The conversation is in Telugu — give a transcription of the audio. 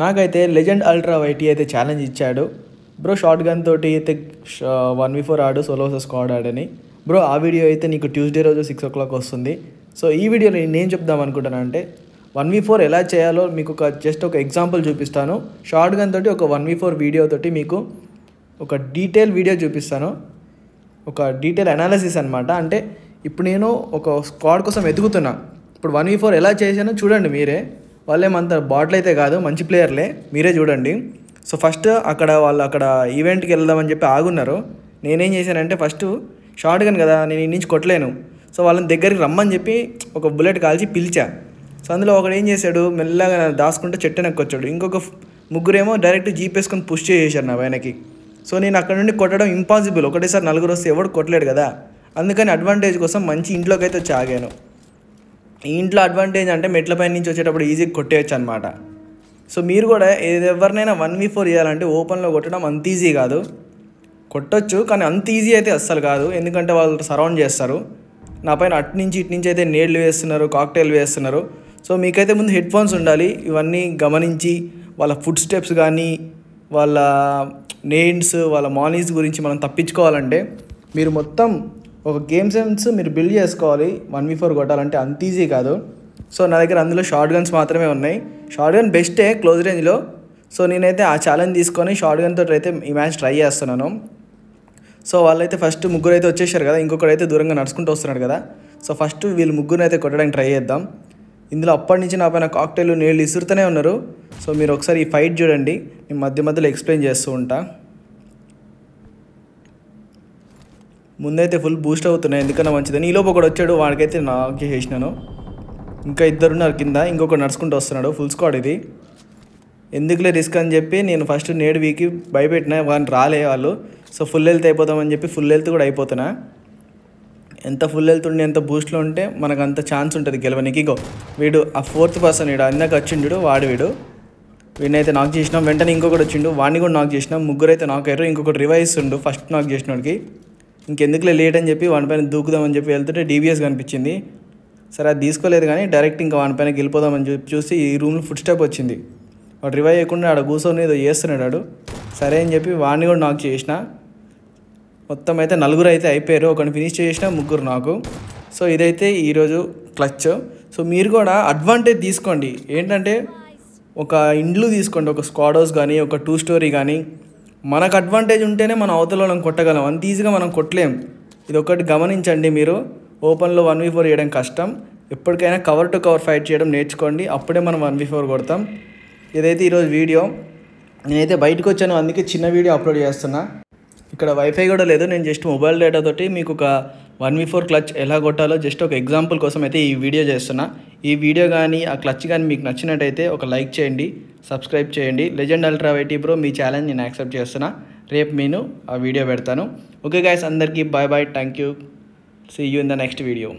నాకైతే లెజెండ్ అల్ట్రా వైటీ అయితే ఛాలెంజ్ ఇచ్చాడు. బ్రో షార్ట్ గన్ తోటి అయితే వన్ వి ఫోర్ ఆడు సోలో స్క్వాడ్ ఆడని. బ్రో ఆ వీడియో అయితే నీకు ట్యూస్డే రోజు సిక్స్ ఓ క్లాక్ వస్తుంది. సో ఈ వీడియోలో నేను చెప్దాం అనుకుంటాను అంటే వన్ వి ఫోర్ ఎలా చేయాలో మీకు ఒక జస్ట్ ఒక ఎగ్జాంపుల్ చూపిస్తాను. షార్ట్ గన్ తోటి ఒక వన్ వి ఫోర్ వీడియో తోటి మీకు ఒక డీటెయిల్ వీడియో చూపిస్తాను. ఒక డీటెయిల్ అనాలిసిస్ అనమాట అంటే ఇప్పుడు నేను ఒక స్క్వాడ్ కోసం వెతుకుతున్నా. ఇప్పుడు వన్ వి ఫోర్ ఎలా చేశానో చూడండి మీరే. వాళ్ళేమంత బాటిల్ అయితే కాదు మంచి ప్లేయర్లే. మీరే చూడండి. సో ఫస్ట్ అక్కడ వాళ్ళు అక్కడ ఈవెంట్కి వెళ్దామని చెప్పి ఆగున్నారు. నేనేం చేశానంటే ఫస్ట్ షార్ట్ గన్ కదా నేను నుంచి కొట్టలేను. సో వాళ్ళని దగ్గరికి రమ్మని చెప్పి ఒక బుల్లెట్ కాల్చి పిలిచా. సో అందులో ఒకడు ఏం చేశాడు మెల్లగా దాచుకుంటే చెట్టు నెక్కొచ్చాడు ఇంకొక ముగ్గురేమో డైరెక్ట్ జీపేసుకొని పుష్ చేసేసారు నా వెనక్కి. సో నేను అక్కడ నుండి కొట్టడం ఇంపాసిబుల్. ఒకటేసారి నలుగురు వస్తే ఎవడు కొట్టలేడు కదా. అందుకని అడ్వాంటేజ్ కోసం మంచి ఇంట్లోకి అయితే వచ్చి ఆగాను. ఇంట్లో అడ్వాంటేజ్ అంటే మెట్ల పైన నుంచి వచ్చేటప్పుడు ఈజీగా కొట్టేయచ్చు అనమాట సో మీరు కూడా ఏది ఎవరినైనా వన్ వీ ఫోర్ చేయాలంటే ఓపెన్లో కొట్టడం అంత ఈజీ కాదు. కొట్టొచ్చు కానీ అంత ఈజీ అయితే అస్సలు కాదు. ఎందుకంటే వాళ్ళు సరౌండ్ చేస్తారు. నా పైన అటు నుంచి ఇటు నుంచి అయితే నీళ్ళు వేస్తున్నారు కాక్టైల్ వేస్తున్నారు. సో మీకైతే ముందు హెడ్ ఫోన్స్ ఉండాలి. ఇవన్నీ గమనించి వాళ్ళ ఫుడ్ స్టెప్స్ కానీ వాళ్ళ నేమ్స్ వాళ్ళ మార్నింగ్స్ గురించి మనం తప్పించుకోవాలంటే మీరు మొత్తం ఒక గేమ్ సెన్స్ మీరు బిల్డ్ చేసుకోవాలి వన్ వీ ఫోర్ కొట్టాలంటే అంత ఈజీ కాదు. సో నా దగ్గర అందులో షార్ట్ గన్స్ మాత్రమే ఉన్నాయి. షార్ట్ గన్ బెస్టే క్లోజ్ రేంజ్లో సో నేనైతే ఆ ఛాలెంజ్ తీసుకొని షార్ట్ గన్ తోటి అయితే ఈ మ్యాచ్ ట్రై చేస్తున్నాను. సో వాళ్ళైతే ఫస్ట్ ముగ్గురు అయితే వచ్చేసారు కదా ఇంకొకరు అయితే దూరంగా నడుచుకుంటూ వస్తున్నాడు కదా. సో ఫస్ట్ వీళ్ళు ముగ్గురు అయితే కొట్టడానికి ట్రై చేద్దాం. ఇందులో అప్పటి నుంచి నా పైన కాక్టైల్ నీళ్ళు ఇసురుతూనే ఉన్నారు. సో మీరు ఒకసారి ఈ ఫైట్ చూడండి. నేను మధ్య మధ్యలో ఎక్స్ప్లెయిన్ చేస్తూ ఉంటా. ముందైతే ఫుల్ బూస్ట్ అవుతున్నాయి ఎందుకన్నా మంచిదని. ఈలోపు ఒకడు వచ్చాడు వాడికైతే నాకే చేసినాను. ఇంకా ఇద్దరున్నారు కింద ఇంకొకటి నడుచుకుంటూ వస్తున్నాడు ఫుల్ స్క్వాడ్ ఇది. ఎందుకులే రిస్క్ అని చెప్పి నేను ఫస్ట్ నేడు వీకి భయపెట్టిన వాళ్ళని రాలే వాళ్ళు. సో ఫుల్ హెల్త్ అయిపోతామని చెప్పి ఫుల్ హెల్త్ కూడా అయిపోతున్నా. ఎంత ఫుల్ హెల్త్ ఉండి ఎంత బూస్ట్లో ఉంటే మనకు అంత ఛాన్స్ ఉంటుంది గెలవనికి. ఇగో వీడు ఆ ఫోర్త్ పర్సన్ వీడు అందాక వచ్చిండు వాడు వీడు. వీడినైతే నాక్ చేసినాం వెంటనే ఇంకొకటి వచ్చిండు వాడిని కూడా నాక్ చేసినాం ముగ్గురు అయితే నాక్ అయ్యారు ఇంకొకటి రివైస్ ఉండు ఫస్ట్ నాక్ చేసినోడికి. ఇంకెందుకులే లేట్ అని చెప్పి వాని పైన దూకుదామని చెప్పి వెళ్తుంటే డీబీఎస్ కనిపించింది. సరే అది తీసుకోలేదు కానీ డైరెక్ట్ ఇంకా వాని పైన గెలిపోదామని చెప్పి చూసి ఈ రూమ్లో ఫుడ్ స్టెప్ వచ్చింది. వాడు రివైవ్ చేయకుండా ఆడ కూర్చొని ఏదో చేస్తున్నాడు వాడు సరే అని చెప్పి వాడిని కూడా నాకు చేసిన. మొత్తం అయితే నలుగురు అయితే అయిపోయారు. ఒకరిని ఫినిష్ చేసిన ముగ్గురు నాకు సో ఇదైతే ఈరోజు క్లచ్. సో మీరు కూడా అడ్వాంటేజ్ తీసుకోండి. ఏంటంటే ఒక ఇండ్లు తీసుకోండి. ఒక స్క్వాడోస్ కానీ ఒక టూ స్టోరీ కానీ మనకు అడ్వాంటేజ్ ఉంటేనే మనం అవతల వాళ్ళని కొట్టగలం. అంత ఈజీగా మనం కొట్టలేం. ఇది ఒకటి గమనించండి మీరు. ఓపెన్లో వన్ వీ ఫోర్ చేయడం కష్టం. ఎప్పటికైనా కవర్ టు కవర్ ఫైట్ చేయడం నేర్చుకోండి. అప్పుడే మనం వన్ వీ ఫోర్ కొడతాం. ఇదైతే ఈరోజు వీడియో. నేనైతే బయటకు వచ్చాను అందుకే చిన్న వీడియో అప్లోడ్ చేస్తున్నా. ఇక్కడ వైఫై కూడా లేదు. నేను జస్ట్ మొబైల్ డేటా తోటి మీకు ఒక వన్ వి ఫోర్ క్లచ్ ఎలా కొట్టాలో జస్ట్ ఒక ఎగ్జాంపుల్ కోసం అయితే ఈ వీడియో చేస్తున్నా. ఈ వీడియో కానీ ఆ క్లచ్ కానీ మీకు నచ్చినట్టయితే ఒక లైక్ చేయండి సబ్స్క్రైబ్ చేయండి. లెజెండ్ అల్ట్రా వైటీ బ్రో మీ ఛాలెంజ్ నేను యాక్సెప్ట్ చేస్తున్నా. రేపు నేను ఆ వీడియో పెడతాను. ఓకే గాయస్ అందరికీ bye bye thank you see you in the next video.